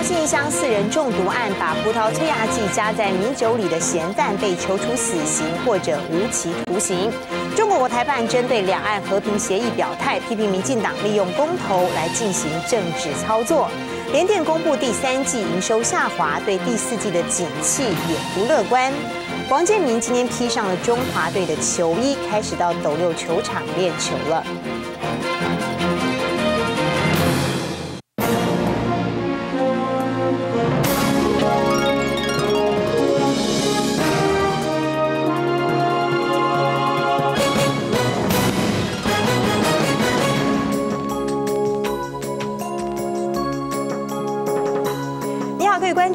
信义乡四人中毒案，把葡萄催芽剂加在米酒里的嫌犯被求处死刑或者无期徒刑。中国国台办针对两岸和平协议表态，批评民进党利用公投来进行政治操作。联电公布第三季营收下滑，对第四季的景气也不乐观。王建民今天披上了中华队的球衣，开始到斗六球场练球了。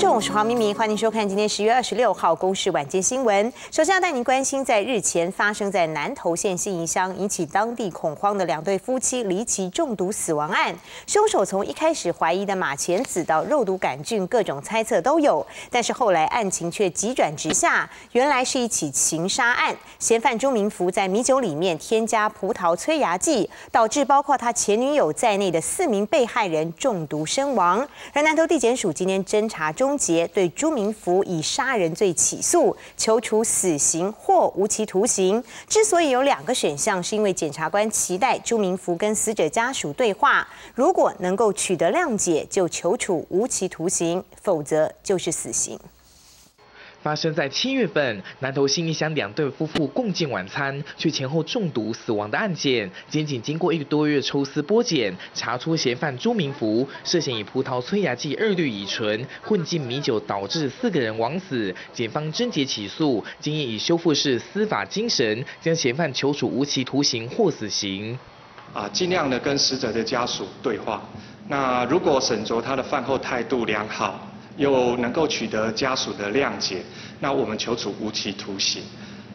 我是黄明明，欢迎收看今天十月二十六号公视晚间新闻。首先要带您关心，在日前发生在南投县信义乡引起当地恐慌的两对夫妻离奇中毒死亡案，凶手从一开始怀疑的马钱子到肉毒杆菌，各种猜测都有，但是后来案情却急转直下，原来是一起情杀案。嫌犯朱明福在米酒里面添加葡萄催芽剂，导致包括他前女友在内的四名被害人中毒身亡。而南投地检署今天侦查中。对朱明福以杀人罪起诉，求处死刑或无期徒刑。之所以有两个选项，是因为检察官期待朱明福跟死者家属对话，如果能够取得谅解，就求处无期徒刑；否则就是死刑。发生在七月份，南投新义乡两对夫妇共进晚餐，却前后中毒死亡的案件，检警经过一个多月抽丝剥茧，查出嫌犯朱明福涉嫌以葡萄催芽剂二氯乙醇混进米酒，导致四个人枉死。检方侦结起诉，今夜以修复式司法精神，将嫌犯求处无期徒刑或死刑。啊，尽量的跟死者的家属对话。那如果沈卓他的饭后态度良好。又能够取得家属的谅解，那我们求处无期徒刑。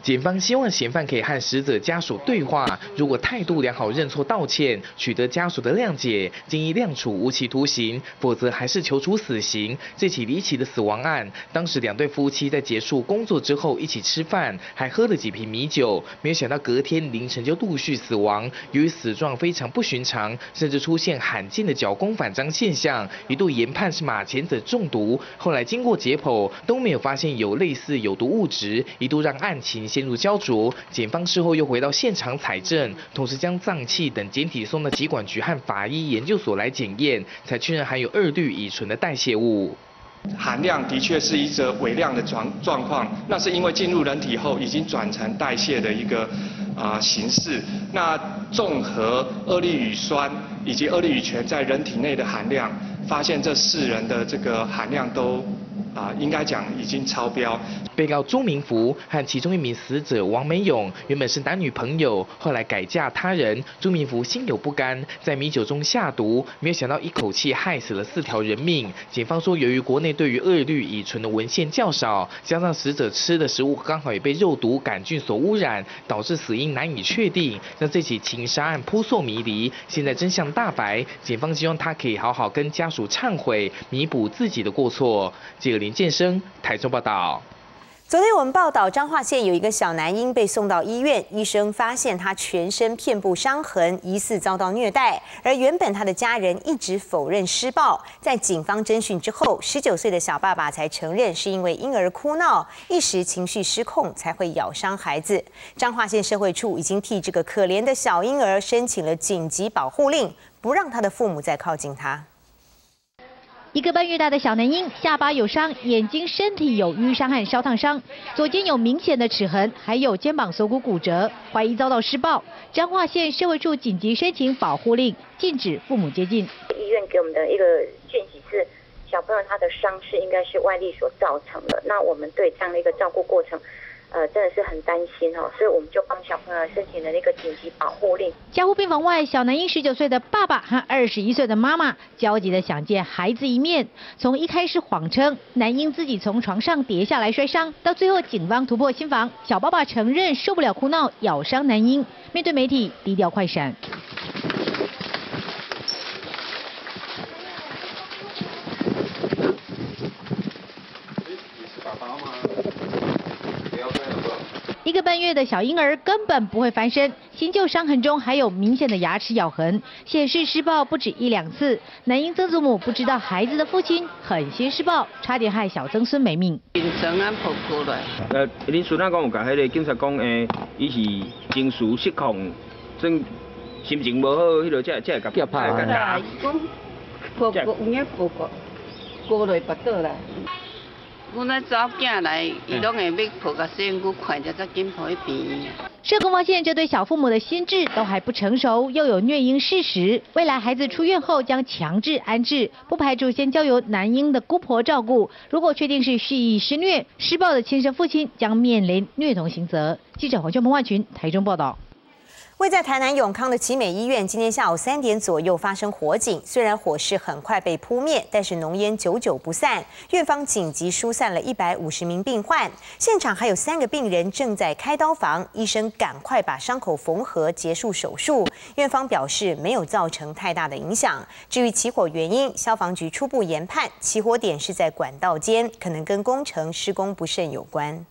检方希望嫌犯可以和死者家属对话，如果态度良好、认错道歉、取得家属的谅解，建议量处无期徒刑；否则还是求处死刑。这起离奇的死亡案，当时两对夫妻在结束工作之后一起吃饭，还喝了几瓶米酒，没有想到隔天凌晨就陆续死亡。由于死状非常不寻常，甚至出现罕见的脚弓反张现象，一度研判是马前者中毒。后来经过解剖，都没有发现有类似有毒物质，一度让案情。陷入焦灼，检方事后又回到现场采证，同时将脏器等检体送到疾管局和法医研究所来检验，才确认含有二氯乙醇的代谢物。含量的确是一则微量的状状况，那是因为进入人体后已经转成代谢的一个啊形式。那综合二氯乙酸以及二氯乙醛在人体内的含量，发现这四人的这个含量都。啊，应该讲已经超标。被告朱明福和其中一名死者王美勇原本是男女朋友，后来改嫁他人。朱明福心有不甘，在米酒中下毒，没有想到一口气害死了四条人命。警方说，由于国内对于二氯乙醇的文献较少，加上死者吃的食物刚好也被肉毒杆菌所污染，导致死因难以确定，让这起情杀案扑朔迷离。现在真相大白，警方希望他可以好好跟家属忏悔，弥补自己的过错。这个林建生台中报道。昨天我们报道，彰化县有一个小男婴被送到医院，医生发现他全身遍布伤痕，疑似遭到虐待。而原本他的家人一直否认施暴，在警方侦讯之后，十九岁的小爸爸才承认是因为婴儿哭闹，一时情绪失控才会咬伤孩子。彰化县社会处已经替这个可怜的小婴儿申请了紧急保护令，不让他的父母再靠近他。一个半月大的小男婴，下巴有伤，眼睛、身体有淤伤和烧烫伤，左肩有明显的齿痕，还有肩膀锁骨骨折，怀疑遭到施暴。彰化县社会处紧急申请保护令，禁止父母接近。医院给我们的一个讯息是，小朋友他的伤势应该是外力所造成的。那我们对这样的一个照顾过程。呃，真的是很担心哦，所以我们就帮小朋友申请了那个紧急保护令。加护病房外，小男婴十九岁的爸爸和二十一岁的妈妈焦急的想见孩子一面。从一开始谎称男婴自己从床上跌下来摔伤，到最后警方突破心房，小爸爸承认受不了哭闹咬伤男婴。面对媒体，低调快闪。半月的小婴儿根本不会翻身，新旧伤痕中还有明显的牙齿咬痕，显示施暴不止一两次。男婴曾祖母不知道孩子的父亲狠心施暴，差点害小曾孙没命。警察啊，跑过来。呃，恁孙仔讲有甲迄个警察讲，诶，伊是情绪失控，真心情无好，迄个才才会甲叫拍。讲跑过，有影跑过，过来跋倒来。社工发现，这对小父母的心智都还不成熟，又有虐婴事实，未来孩子出院后将强制安置，不排除先交由男婴的姑婆照顾。如果确定是蓄意施虐，施暴的亲生父亲将面临虐童刑责。记者黄秀鹏、万群台中报道。位在台南永康的奇美医院，今天下午三点左右发生火警。虽然火势很快被扑灭，但是浓烟久久不散。院方紧急疏散了一百五十名病患，现场还有三个病人正在开刀房，医生赶快把伤口缝合，结束手术。院方表示没有造成太大的影响。至于起火原因，消防局初步研判起火点是在管道间，可能跟工程施工不慎有关。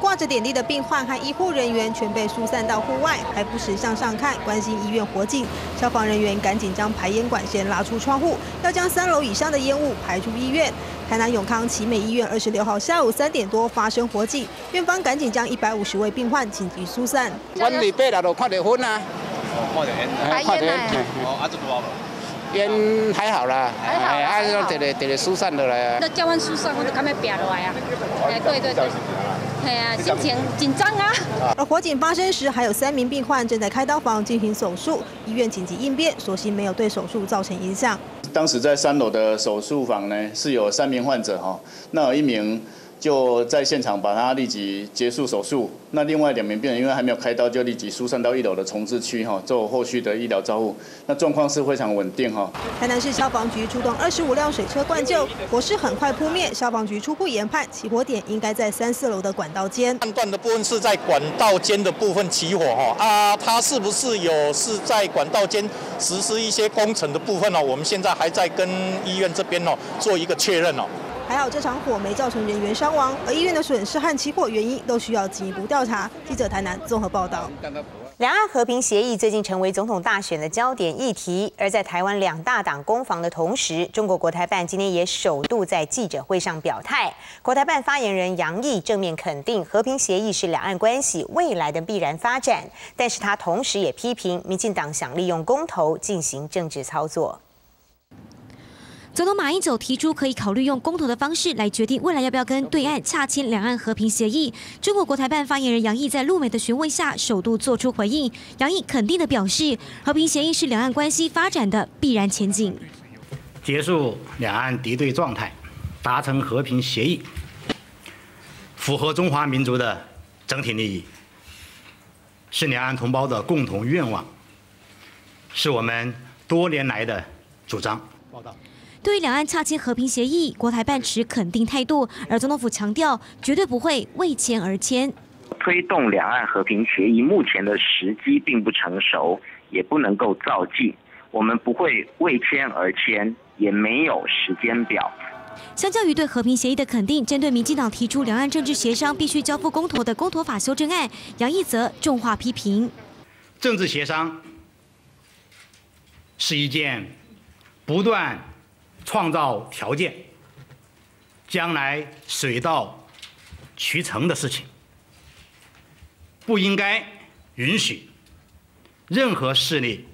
挂着点滴的病患和医护人员全被疏散到户外，还不时向上看，关心医院火警。消防人员赶紧将排烟管先拉出窗户，要将三楼以上的烟雾排出医院。台南永康奇美医院二十六号下午三点多发生火警，院方赶紧将一百五十位病患紧急疏散。阮里八啦都看到烟啊，看到烟，看到烟，哦，啊，这多啊烟还好啦，还好，啊，这个这个疏散落来啊。那叫阮疏散，我就赶快拼落来啊。哎，对对对。对啊，心情紧张啊！而火警发生时，还有三名病患正在开刀房进行手术，医院紧急应变，所幸没有对手术造成影响。当时在三楼的手术房呢，是有三名患者哈，那有一名。就在现场把他立即结束手术。那另外两名病人因为还没有开刀，就立即疏散到一楼的重置区哈，做后续的医疗照护。那状况是非常稳定哈。台南市消防局出动二十五辆水车灌救，火势很快扑灭。消防局初步研判起火点应该在三四楼的管道间。判断的部分是在管道间的部分起火哈啊，它是不是有是在管道间实施一些工程的部分呢？我们现在还在跟医院这边哦做一个确认哦。还好这场火没造成人员伤亡，而医院的损失和起火原因都需要进一步调查。记者台南综合报道。两岸和平协议最近成为总统大选的焦点议题，而在台湾两大党攻防的同时，中国国台办今天也首度在记者会上表态。国台办发言人杨毅正面肯定和平协议是两岸关系未来的必然发展，但是他同时也批评民进党想利用公投进行政治操作。总统马英九提出，可以考虑用公投的方式来决定未来要不要跟对岸洽签两岸和平协议。中国国台办发言人杨毅在陆美的询问下，首度做出回应。杨毅肯定的表示，和平协议是两岸关系发展的必然前景。结束两岸敌对状态，达成和平协议，符合中华民族的整体利益，是两岸同胞的共同愿望，是我们多年来的主张。报道。对于两岸洽签和平协议，国台办持肯定态度，而总统府强调绝对不会为签而签。推动两岸和平协议，目前的时机并不成熟，也不能够造进。我们不会为签而签，也没有时间表。相较于对和平协议的肯定，针对民进党提出两岸政治协商必须交付公投的公投法修正案，杨毅则重话批评：政治协商是一件不断。创造条件，将来水到渠成的事情，不应该允许任何势力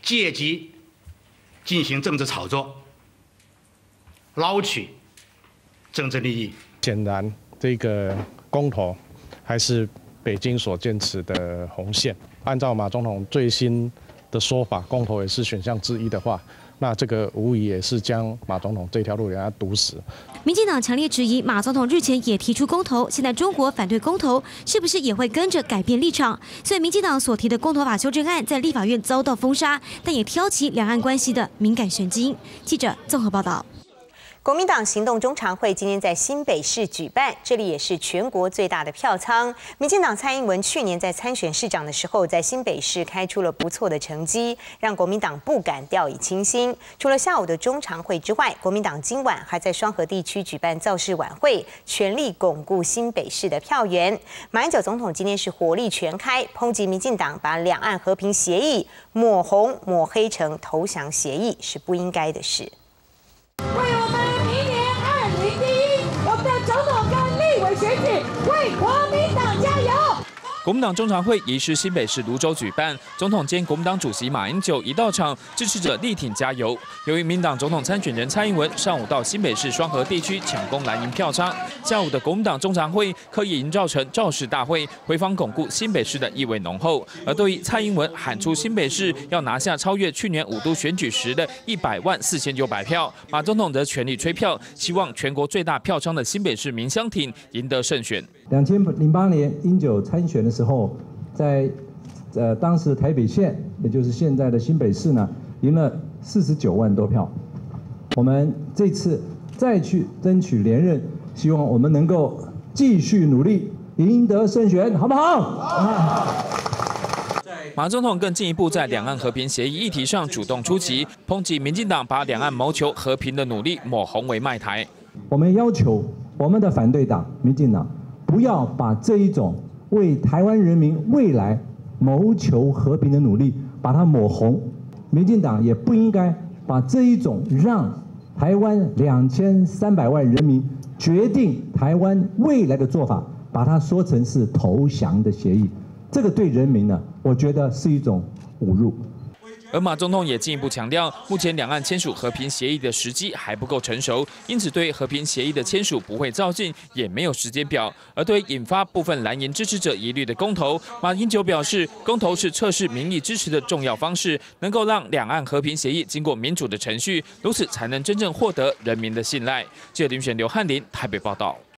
借机进行政治炒作，捞取政治利益。显然，这个公投还是北京所坚持的红线。按照马总统最新的说法，公投也是选项之一的话。那这个无疑也是将马总统这条路给他堵死。民进党强烈质疑马总统日前也提出公投，现在中国反对公投，是不是也会跟着改变立场？所以民进党所提的公投法修正案在立法院遭到封杀，但也挑起两岸关系的敏感神经。记者综合报道。国民党行动中常会今天在新北市举办，这里也是全国最大的票仓。民进党蔡英文去年在参选市长的时候，在新北市开出了不错的成绩，让国民党不敢掉以轻心。除了下午的中常会之外，国民党今晚还在双河地区举办造势晚会，全力巩固新北市的票源。马英九总统今天是火力全开，抨击民进党把两岸和平协议抹红抹黑成投降协议，是不应该的事。国民党中常会移师新北市泸州举办，总统兼国民党主席马英九一到场，支持者力挺加油。由于民党总统参选人蔡英文上午到新北市双河地区抢攻蓝营票仓，下午的国民党中常会刻意营造成造势大会，回访巩固新北市的意味浓厚。而对于蔡英文喊出新北市要拿下超越去年五都选举时的一百万四千九百票，马总统则全力吹票，希望全国最大票仓的新北市民乡挺赢得胜选。两千零八年英九参选的时候，在呃当时台北县，也就是现在的新北市呢，赢了四十九万多票。我们这次再去争取连任，希望我们能够继续努力，赢得胜选，好不好？马总统更进一步在两岸和平协议议题上主动出击，抨击民进党把两岸谋求和平的努力抹红为卖台。我们要求我们的反对党民进党。不要把这一种为台湾人民未来谋求和平的努力把它抹红，民进党也不应该把这一种让台湾两千三百万人民决定台湾未来的做法，把它说成是投降的协议，这个对人民呢，我觉得是一种侮辱。而马总统也进一步强调，目前两岸签署和平协议的时机还不够成熟，因此对和平协议的签署不会照进，也没有时间表。而对引发部分蓝营支持者疑虑的公投，马英九表示，公投是测试民意支持的重要方式，能够让两岸和平协议经过民主的程序，如此才能真正获得人民的信赖。记者林选刘汉林台北报道。